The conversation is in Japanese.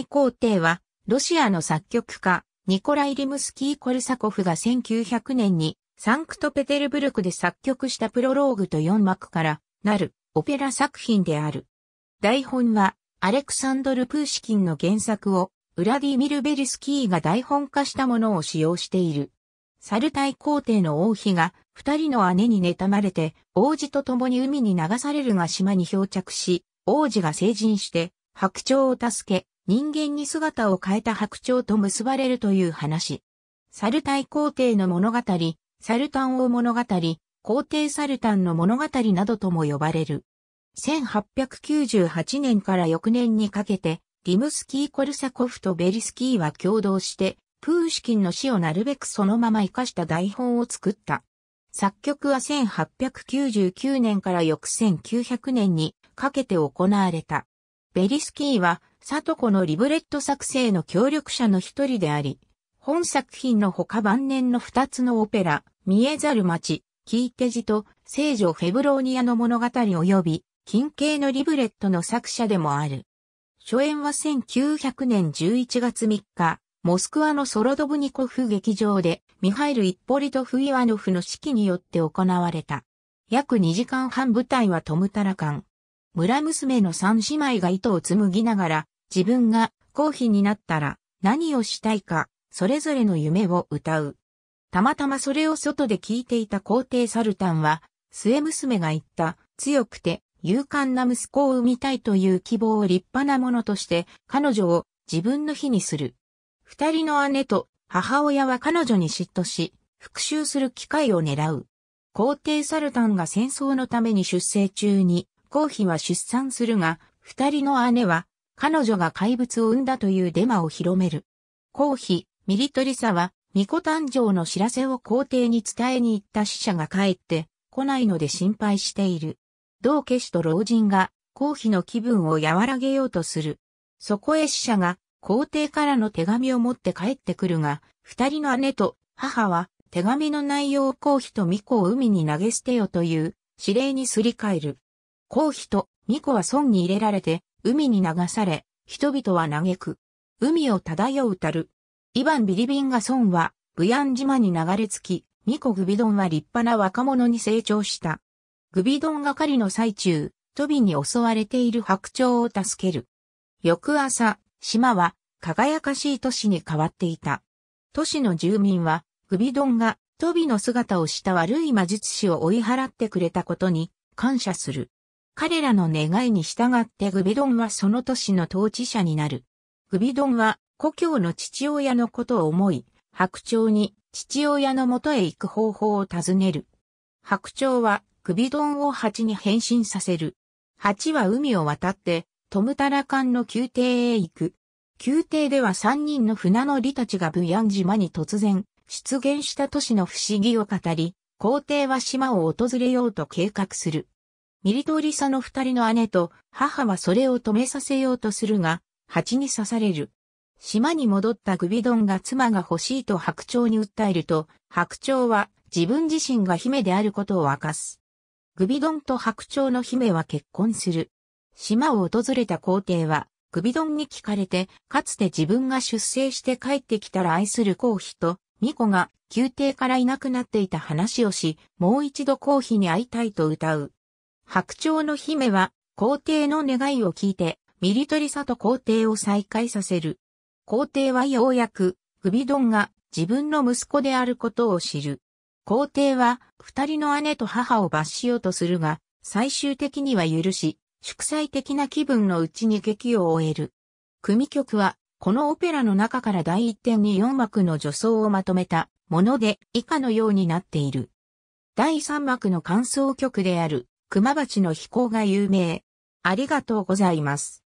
イ皇帝は、ロシアの作曲家、ニコライ・リムスキー・コルサコフが1900年にサンクトペテルブルクで作曲したプロローグと4幕からなるオペラ作品である。台本はアレクサンドル・プーシキンの原作をウラディミル・ベリスキーが台本化したものを使用している。サルタイ皇帝の王妃が二人の姉に妬まれて王子と共に海に流されるが島に漂着し、王子が成人して白鳥を助け、人間に姿を変えた白鳥と結ばれるという話。サルタイ皇帝の物語、サルタン王物語、皇帝サルタンの物語などとも呼ばれる。1898年から翌年にかけて、リムスキー・コルサコフとベリスキーは共同して、プーシキンの死をなるべくそのまま活かした台本を作った。作曲は1899年から翌1900年にかけて行われた。ベリスキーは、サトコのリブレット作成の協力者の一人であり、本作品の他晩年の二つのオペラ、見えざる街、キーテジと聖女フェブローニアの物語及び、近景のリブレットの作者でもある。初演は1900年11月3日、モスクワのソロドブニコフ劇場で、ミハイル・イッポリトフ・イワノフの指揮によって行われた。約2時間半舞台はトムタラカン。村娘の三姉妹が糸を紡ぎながら、自分が皇妃になったら何をしたいか、それぞれの夢を歌う。たまたまそれを外で聞いていた皇帝サルタンは、末娘が言った強くて勇敢な息子を産みたいという希望を立派なものとして彼女を自分の日にする。二人の姉と母親は彼女に嫉妬し、復讐する機会を狙う。皇帝サルタンが戦争のために出征中に、皇妃は出産するが、二人の姉は彼女が怪物を産んだというデマを広める。皇妃、ミリトリサは、巫女誕生の知らせを皇帝に伝えに行った死者が帰って来ないので心配している。同家氏と老人が皇妃の気分を和らげようとする。そこへ死者が皇帝からの手紙を持って帰ってくるが、二人の姉と母は手紙の内容を皇妃と巫女を海に投げ捨てよという指令にすり替える。皇妃と巫女は村に入れられて海に流され、人々は嘆く。海を漂うたる。イヴァン・ビリビンガソンは、ブヤン島に流れ着き、ミコ・グビドンは立派な若者に成長した。グビドン係の最中、トビに襲われている白鳥を助ける。翌朝、島は輝かしい都市に変わっていた。都市の住民は、グビドンがトビの姿をした悪い魔術師を追い払ってくれたことに感謝する。彼らの願いに従ってグビドンはその都市の統治者になる。グビドンは故郷の父親のことを思い、白鳥に父親のもとへ行く方法を尋ねる。白鳥は首丼を蜂に変身させる。蜂は海を渡ってトムタラカンの宮廷へ行く。宮廷では三人の船乗りたちがブヤン島に突然出現した都市の不思議を語り、皇帝は島を訪れようと計画する。ミリトリサの二人の姉と母はそれを止めさせようとするが、蜂に刺される。島に戻ったグビドンが妻が欲しいと白鳥に訴えると、白鳥は自分自身が姫であることを明かす。グビドンと白鳥の姫は結婚する。島を訪れた皇帝は、グビドンに聞かれて、かつて自分が出征して帰ってきたら愛する皇妃と、巫女が宮廷からいなくなっていた話をし、もう一度皇妃に会いたいと歌う。白鳥の姫は、皇帝の願いを聞いて、ミリトリサと皇帝を再会させる。皇帝はようやく、グビドンが自分の息子であることを知る。皇帝は、二人の姉と母を罰しようとするが、最終的には許し、祝祭的な気分のうちに劇を終える。組曲は、このオペラの中から第一点に4幕の助走をまとめたもので以下のようになっている。第3幕の感想曲である熊鉢の飛行が有名。ありがとうございます。